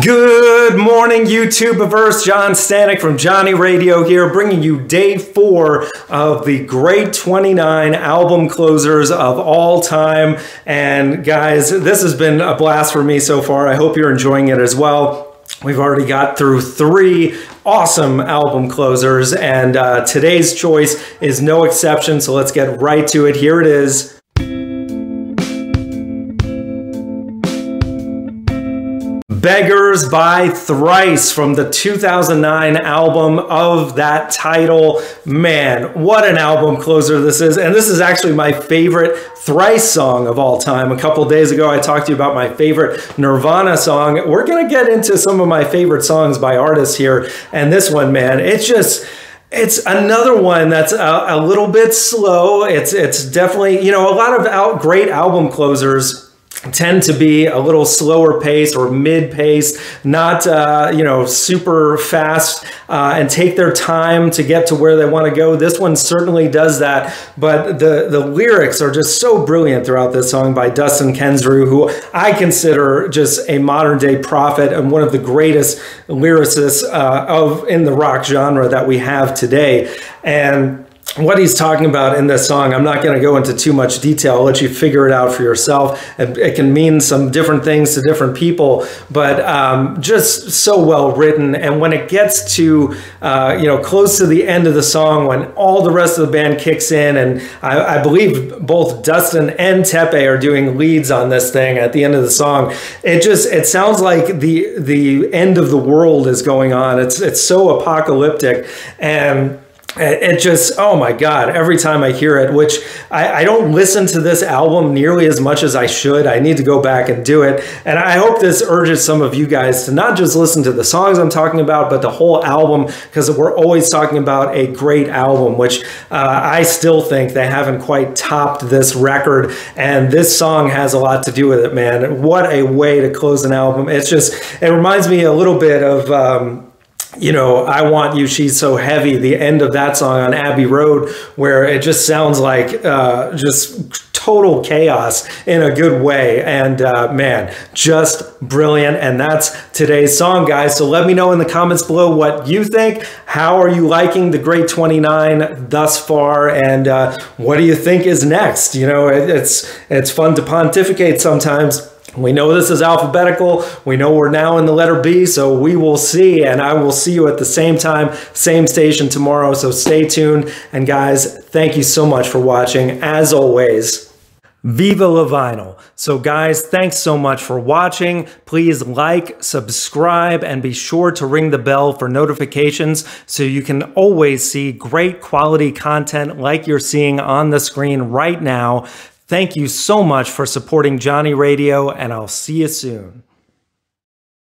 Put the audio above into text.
Good morning, YouTubeverse. John Stanek from Johnny Radio here, bringing you day four of the great 29 album closers of all time. And guys, this has been a blast for me so far. I hope you're enjoying it as well. We've already got through three awesome album closers, and uh, today's choice is no exception. So let's get right to it. Here it is. Beggars by Thrice from the 2009 album of that title. Man, what an album closer this is. And this is actually my favorite Thrice song of all time. A couple days ago, I talked to you about my favorite Nirvana song. We're going to get into some of my favorite songs by artists here. And this one, man, it's just. It's another one that's a, a little bit slow. It's it's definitely you know a lot of out great album closers tend to be a little slower pace or mid pace, not uh, you know super fast, uh, and take their time to get to where they want to go. This one certainly does that, but the the lyrics are just so brilliant throughout this song by Dustin Kensrue, who I consider just a modern day prophet and one of the greatest lyricists uh, of in the rock genre that we have today, and what he's talking about in this song, I'm not going to go into too much detail. I'll let you figure it out for yourself. It, it can mean some different things to different people, but um, just so well written. And when it gets to, uh, you know, close to the end of the song, when all the rest of the band kicks in, and I, I believe both Dustin and Teppei are doing leads on this thing at the end of the song, it just, it sounds like the, the end of the world is going on. It's, it's so apocalyptic. And, it just oh my god every time i hear it which I, I, don't listen to this album nearly as much as i should. I need to go back and do it. And i hope this urges some of you guys to not just listen to the songs i'm talking about but the whole album because we're always talking about a great album which uh, i still think they haven't quite topped this record. And this song has a lot to do with it man. What a way to close an album. It's just it reminds me a little bit of um, you know, I Want You, She's So Heavy, the end of that song on Abbey Road, where it just sounds like uh, just total chaos in a good way. And uh, man, just brilliant. And that's today's song, guys. So let me know in the comments below what you think. How are you liking the Great 29 thus far? And uh, what do you think is next? You know, it, it's, it's fun to pontificate sometimes. We know this is alphabetical. We know we're now in the letter B, so we will see. And I will see you at the same time, same station tomorrow. So stay tuned. And guys, thank you so much for watching. As always, Viva La Vinyl. So guys, thanks so much for watching. Please like, subscribe, and be sure to ring the bell for notifications so you can always see great quality content like you're seeing on the screen right now. Thank you so much for supporting Johnny Radio, and I'll see you soon.